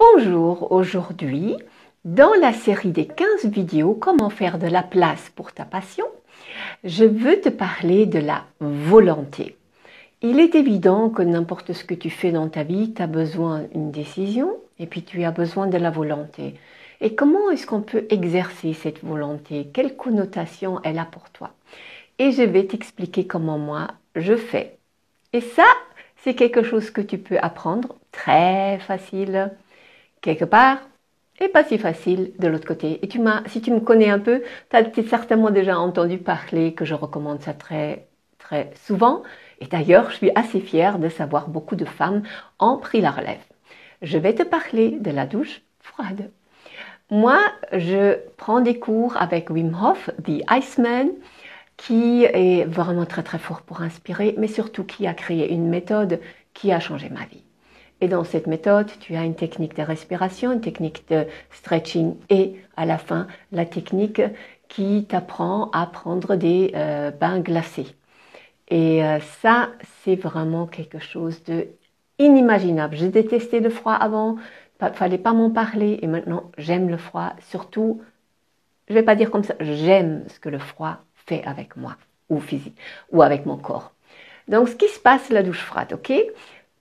Bonjour, aujourd'hui, dans la série des 15 vidéos Comment faire de la place pour ta passion, je veux te parler de la volonté. Il est évident que n'importe ce que tu fais dans ta vie, tu as besoin d'une décision et puis tu as besoin de la volonté. Et comment est-ce qu'on peut exercer cette volonté? Quelle connotation elle a pour toi? Et je vais t'expliquer comment moi je fais. Et ça, c'est quelque chose que tu peux apprendre très facile quelque part et pas si facile de l'autre côté. Et tu m'as, si tu me connais un peu, tu as certainement déjà entendu parler que je recommande ça très, très souvent. Et d'ailleurs, je suis assez fière de savoir beaucoup de femmes ont pris la relève. Je vais te parler de la douche froide. Moi, je prends des cours avec Wim Hof, The Iceman, qui est vraiment très très fort pour inspirer, mais surtout qui a créé une méthode qui a changé ma vie. Et dans cette méthode, tu as une technique de respiration, une technique de stretching et à la fin, la technique qui t'apprend à prendre des euh, bains glacés. Et euh, ça, c'est vraiment quelque chose de inimaginable. J'ai détesté le froid avant, il fallait pas m'en parler et maintenant j'aime le froid. Surtout, je vais pas dire comme ça, j'aime ce que le froid fait avec moi ou physique ou avec mon corps. Donc, ce qui se passe, la douche froide, ok?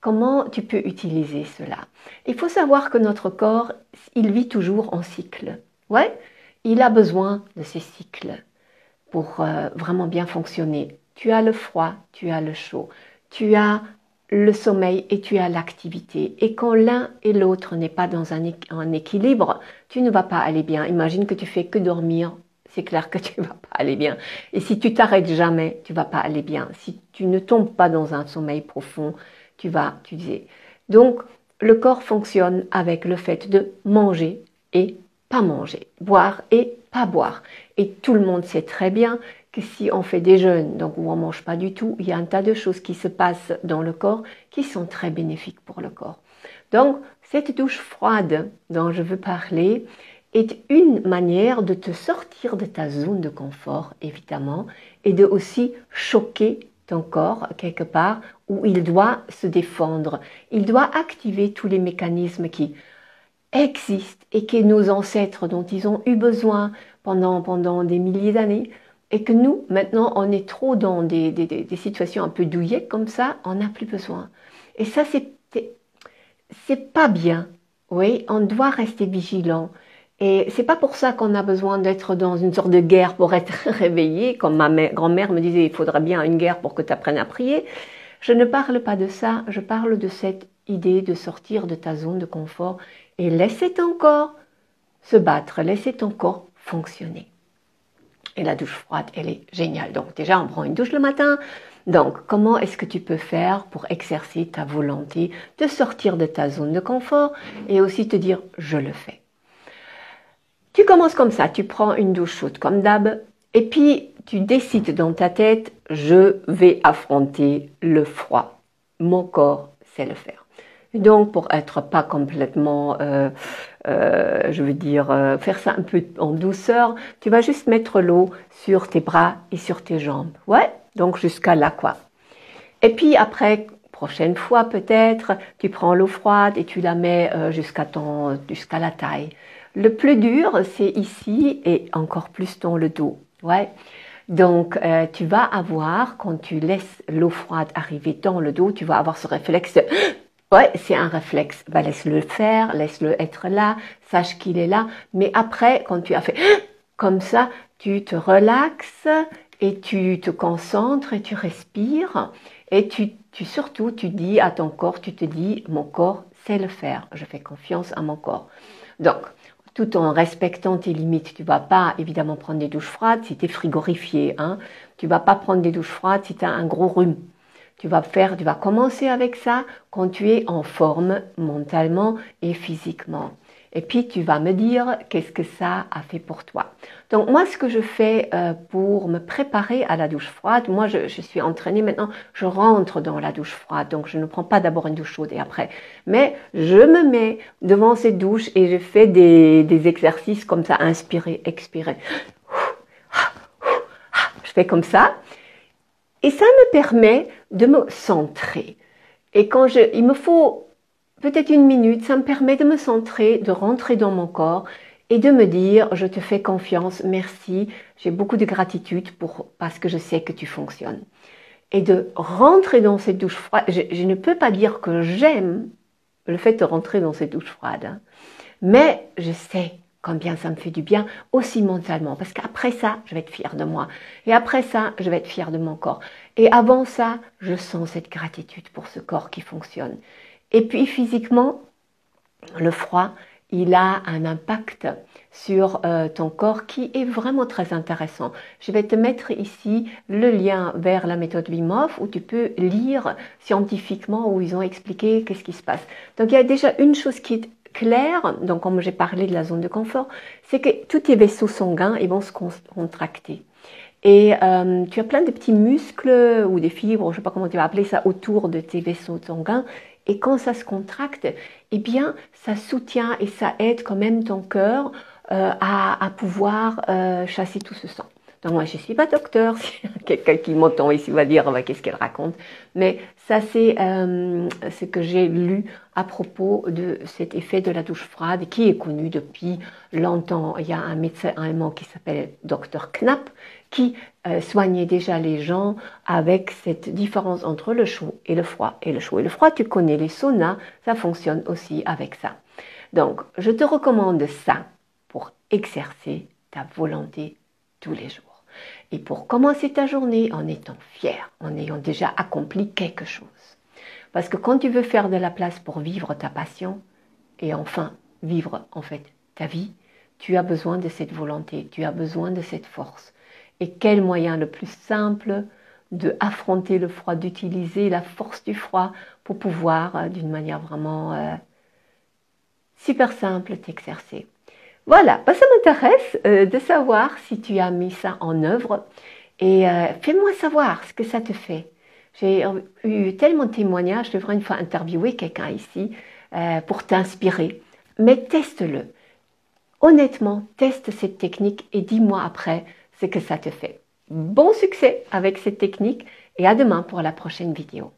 Comment tu peux utiliser cela? Il faut savoir que notre corps, il vit toujours en cycle. Ouais, il a besoin de ces cycles pour euh, vraiment bien fonctionner. Tu as le froid, tu as le chaud, tu as le sommeil et tu as l'activité. Et quand l'un et l'autre n'est pas dans un, équilibre, tu ne vas pas aller bien. Imagine que tu fais que dormir, c'est clair que tu ne vas pas aller bien. Et si tu t'arrêtes jamais, tu vas pas aller bien. Si tu ne tombes pas dans un sommeil profond, tu vas, tu. Donc, le corps fonctionne avec le fait de manger et pas manger, boire et pas boire. Et tout le monde sait très bien que si on fait des jeûnes, donc où on mange pas du tout, il y a un tas de choses qui se passent dans le corps qui sont très bénéfiques pour le corps. Donc, cette douche froide dont je veux parler est une manière de te sortir de ta zone de confort, évidemment, et de aussi choquer ton corps quelque part où il doit se défendre. Il doit activer tous les mécanismes qui existent et que nos ancêtres dont ils ont eu besoin pendant, pendant des milliers d'années et que nous, maintenant, on est trop dans des, des, situations un peu douillées comme ça, on n'a plus besoin. Et ça, c'est, c'est pas bien. Oui, on doit rester vigilant. Et c'est pas pour ça qu'on a besoin d'être dans une sorte de guerre pour être réveillé, comme ma grand-mère me disait, il faudra bien une guerre pour que tu apprennes à prier. Je ne parle pas de ça, je parle de cette idée de sortir de ta zone de confort et laisser ton corps se battre, laisser ton corps fonctionner. Et la douche froide, elle est géniale. Donc déjà, on prend une douche le matin. Donc, comment est-ce que tu peux faire pour exercer ta volonté de sortir de ta zone de confort et aussi te dire, je le fais? Tu commences comme ça, tu prends une douche chaude comme d'hab, et puis tu décides dans ta tête, je vais affronter le froid. Mon corps sait le faire. Donc pour être pas complètement, euh, euh, je veux dire, euh, faire ça un peu en douceur, tu vas juste mettre l'eau sur tes bras et sur tes jambes. Ouais, donc jusqu'à là quoi. Et puis après, prochaine fois peut-être, tu prends l'eau froide et tu la mets jusqu'à ton, jusqu'à la taille. Le plus dur, c'est ici et encore plus dans le dos. Ouais. Donc, euh, tu vas avoir, quand tu laisses l'eau froide arriver dans le dos, tu vas avoir ce réflexe Ouais, c'est un réflexe. Bah, laisse-le faire, laisse-le être là, sache qu'il est là. Mais après, quand tu as fait comme ça, tu te relaxes et tu te concentres et tu respires. Et tu, tu surtout, tu dis à ton corps, tu te dis, mon corps sait le faire. Je fais confiance à mon corps. Donc, tout en respectant tes limites. Tu vas pas évidemment prendre des douches froides si tu es frigorifié. Hein. Tu vas pas prendre des douches froides si tu as un gros rhume. Tu vas faire, tu vas commencer avec ça quand tu es en forme mentalement et physiquement. Et puis tu vas me dire qu'est-ce que ça a fait pour toi? Donc moi, ce que je fais euh, pour me préparer à la douche froide, moi je, suis entraînée maintenant, je rentre dans la douche froide, donc je ne prends pas d'abord une douche chaude et après. Mais je me mets devant cette douche et je fais des, des exercices comme ça, inspirer, expirer. Je fais comme ça. Et ça me permet de me centrer. Et quand je, il me faut peut-être une minute, ça me permet de me centrer, de rentrer dans mon corps et de me dire je te fais confiance, merci, j'ai beaucoup de gratitude pour parce que je sais que tu fonctionnes. Et de rentrer dans cette douche froide, je, ne peux pas dire que j'aime le fait de rentrer dans cette douche froide, hein. mais je sais combien ça me fait du bien aussi mentalement parce qu'après ça, je vais être fière de moi et après ça, je vais être fière de mon corps. Et avant ça, je sens cette gratitude pour ce corps qui fonctionne. Et puis physiquement, le froid, il a un impact sur euh, ton corps qui est vraiment très intéressant. Je vais te mettre ici le lien vers la méthode Wim où tu peux lire scientifiquement où ils ont expliqué qu'est-ce qui se passe. Donc il y a déjà une chose qui est claire, donc comme j'ai parlé de la zone de confort, c'est que tous tes vaisseaux sanguins ils vont se contracter. Et euh, tu as plein de petits muscles ou des fibres, je ne sais pas comment tu vas appeler ça, autour de tes vaisseaux sanguins. Et quand ça se contracte, eh bien, ça soutient et ça aide quand même ton cœur euh, à, pouvoir euh, chasser tout ce sang. Donc moi, je ne suis pas docteur, quelqu'un qui m'entend ici va dire bah, qu'est-ce qu'elle raconte. Mais ça, c'est euh, ce que j'ai lu à propos de cet effet de la douche froide qui est connu depuis longtemps. Il y a un médecin allemand qui s'appelle Dr Knapp qui euh, soignait déjà les gens avec cette différence entre le chaud et le froid. Et le chaud et le froid, tu connais les saunas, ça fonctionne aussi avec ça. Donc, je te recommande ça pour exercer ta volonté tous les jours et pour commencer ta journée en étant fier, en ayant déjà accompli quelque chose. Parce que quand tu veux faire de la place pour vivre ta passion et enfin vivre en fait ta vie, tu as besoin de cette volonté, tu as besoin de cette force. Et quel moyen le plus simple de affronter le froid, d'utiliser la force du froid pour pouvoir, euh, d'une manière vraiment euh, super simple, t'exercer. Voilà, bah, ça m'intéresse euh, de savoir si tu as mis ça en œuvre et euh, fais-moi savoir ce que ça te fait. J'ai eu tellement de témoignages, je devrais une fois interviewer quelqu'un ici euh, pour t'inspirer. Mais teste-le. Honnêtement, teste cette technique et dis-moi après ce que ça te fait. Bon succès avec cette technique et à demain pour la prochaine vidéo.